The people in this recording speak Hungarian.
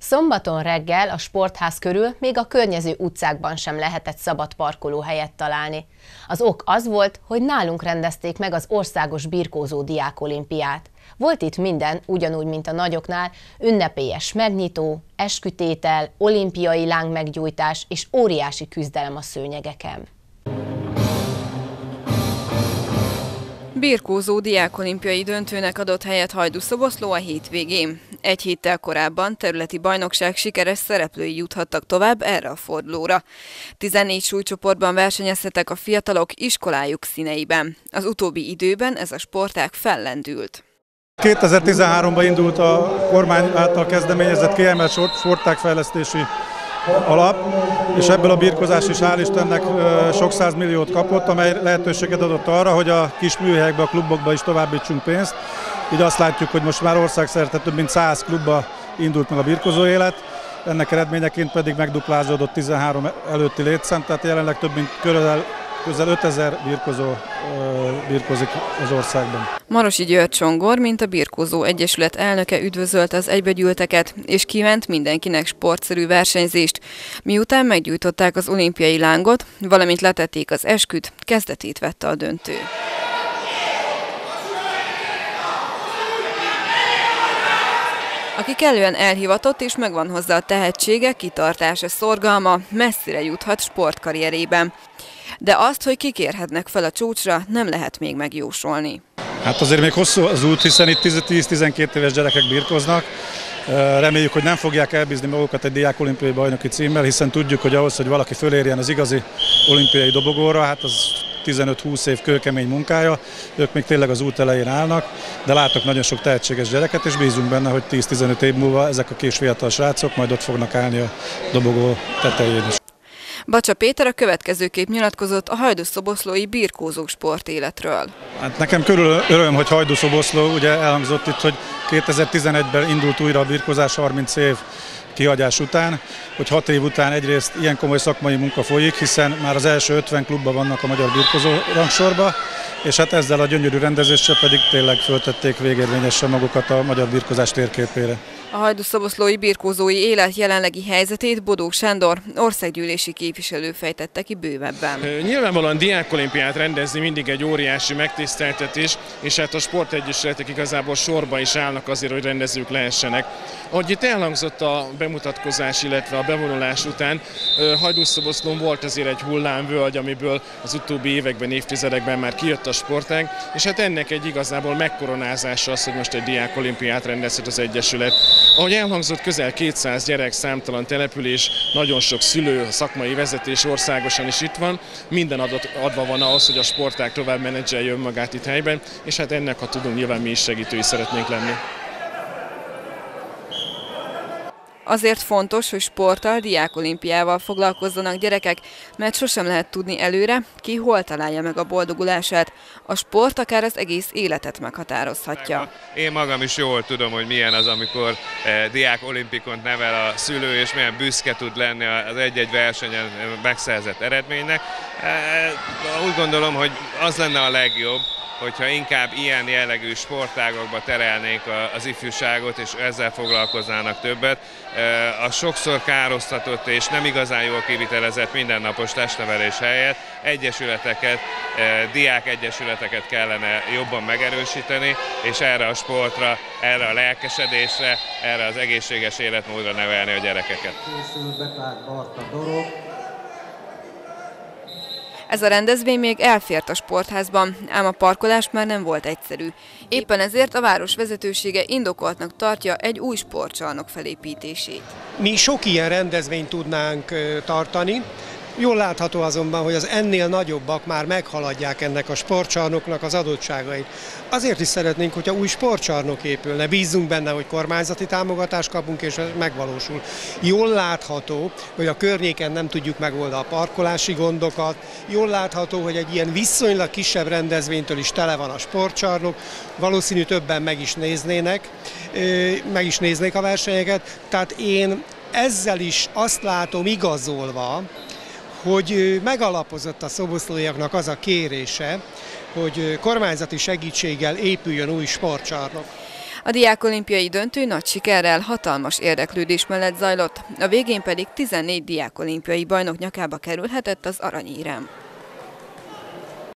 Szombaton reggel a sportház körül még a környező utcákban sem lehetett szabad parkolóhelyet találni. Az ok az volt, hogy nálunk rendezték meg az országos birkózó diákolimpiát. Volt itt minden, ugyanúgy, mint a nagyoknál, ünnepélyes megnyitó, eskütétel, olimpiai láng meggyújtás és óriási küzdelem a szőnyegeken. Birkózó diákolimpiai döntőnek adott helyet Hajdu Szoboszló a hétvégén. Egy héttel korábban területi bajnokság sikeres szereplői juthattak tovább erre a fordulóra. 14 súlycsoportban versenyezhetek a fiatalok iskolájuk színeiben. Az utóbbi időben ez a sportág fellendült. 2013-ban indult a kormány által kezdeményezett kiemelt sportágfejlesztési alap, és ebből a birkozás is hál' Istennek sok milliót kapott, amely lehetőséget adott arra, hogy a kis műhelyekbe, a klubokba is továbbítsunk pénzt. Így azt látjuk, hogy most már országszerte több mint 100 klubba indult meg a birkozó élet, ennek eredményeként pedig megduplázódott 13 előtti létszám, tehát jelenleg több mint körülbelül közel 5000 birkozó birkozik az országban. Marosi György Csongor, mint a Birkozó Egyesület elnöke üdvözölte az egybegyűlteket, és kívánt mindenkinek sportszerű versenyzést. Miután meggyújtották az olimpiai lángot, valamint letették az esküt, kezdetét vette a döntő. Aki kellően elhivatott és megvan hozzá a tehetsége, kitartása, szorgalma, messzire juthat sportkarrierében. De azt, hogy kikérhetnek fel a csúcsra, nem lehet még megjósolni. Hát azért még hosszú az út, hiszen itt 10-12 éves gyerekek birkoznak. Reméljük, hogy nem fogják elbízni magukat egy diák olimpiai bajnoki címmel, hiszen tudjuk, hogy ahhoz, hogy valaki fölérjen az igazi olimpiai dobogóra, hát az 15-20 év kőkemény munkája, ők még tényleg az út elején állnak, de látok nagyon sok tehetséges gyereket, és bízunk benne, hogy 10-15 év múlva ezek a kis fiatal srácok majd ott fognak állni a dobogó tetején is. Bacsa Péter a következőképp nyilatkozott a hajdúszoboszlói birkózók sportéletről. Hát nekem körül öröm, hogy hajdúszoboszló, ugye elhangzott itt, hogy 2011-ben indult újra a birkózás 30 év kihagyás után, hogy hat év után egyrészt ilyen komoly szakmai munka folyik, hiszen már az első 50 klubban vannak a magyar birkozó rangsorba, és hát ezzel a gyönyörű rendezéssel pedig tényleg föltették végérvényesen magukat a magyar birkozás térképére. A hajdúszoboszlói birkózói élet jelenlegi helyzetét Bodó Sándor országgyűlési képviselő fejtette ki bővebben. Nyilvánvalóan diákolimpiát rendezni mindig egy óriási megtiszteltetés, és hát a sportegyesületek igazából sorba is állnak azért, hogy rendezők lehessenek. Ahogy itt elhangzott a bemutatkozás, illetve a bevonulás után, Hajdúszoboszlón volt azért egy hullámvölgy, amiből az utóbbi években, évtizedekben már kijött a sportág, és hát ennek egy igazából megkoronázása az, hogy most egy diákolimpiát rendezhet az Egyesület. Ahogy elhangzott, közel 200 gyerek, számtalan település, nagyon sok szülő, szakmai vezetés országosan is itt van. Minden adott, adva van ahhoz, hogy a sportág tovább menedzselje önmagát itt helyben, és hát ennek, ha tudunk, nyilván mi is segítői szeretnénk lenni. Azért fontos, hogy sporttal, diákolimpiával foglalkozzanak gyerekek, mert sosem lehet tudni előre, ki hol találja meg a boldogulását. A sport akár az egész életet meghatározhatja. Én magam is jól tudom, hogy milyen az, amikor eh, diák olimpikont nevel a szülő, és milyen büszke tud lenni az egy-egy versenyen megszerzett eredménynek. Eh, úgy gondolom, hogy az lenne a legjobb, hogyha inkább ilyen jellegű sportágokba terelnék az ifjúságot, és ezzel foglalkoznának többet. A sokszor károsztatott és nem igazán jól kivitelezett mindennapos testnevelés helyett egyesületeket, diák egyesületeket kellene jobban megerősíteni, és erre a sportra, erre a lelkesedésre, erre az egészséges életmódra nevelni a gyerekeket. Készül Beklák Barta Dorog, ez a rendezvény még elfért a sportházban, ám a parkolás már nem volt egyszerű. Éppen ezért a város vezetősége indokoltnak tartja egy új sportcsarnok felépítését. Mi sok ilyen rendezvényt tudnánk tartani, Jól látható azonban, hogy az ennél nagyobbak már meghaladják ennek a sportcsarnoknak az adottságait. Azért is szeretnénk, hogyha új sportcsarnok épülne. Bízzunk benne, hogy kormányzati támogatást kapunk, és megvalósul. Jól látható, hogy a környéken nem tudjuk megoldani a parkolási gondokat. Jól látható, hogy egy ilyen viszonylag kisebb rendezvénytől is tele van a sportcsarnok. Valószínű többen meg is néznének, meg is néznék a versenyeket. Tehát én ezzel is azt látom igazolva, hogy megalapozott a szoboszlóiaknak az a kérése, hogy kormányzati segítséggel épüljön új sportcsarnok. A diákolimpiai döntő nagy sikerrel, hatalmas érdeklődés mellett zajlott, a végén pedig 14 diákolimpiai bajnok nyakába kerülhetett az aranyérem.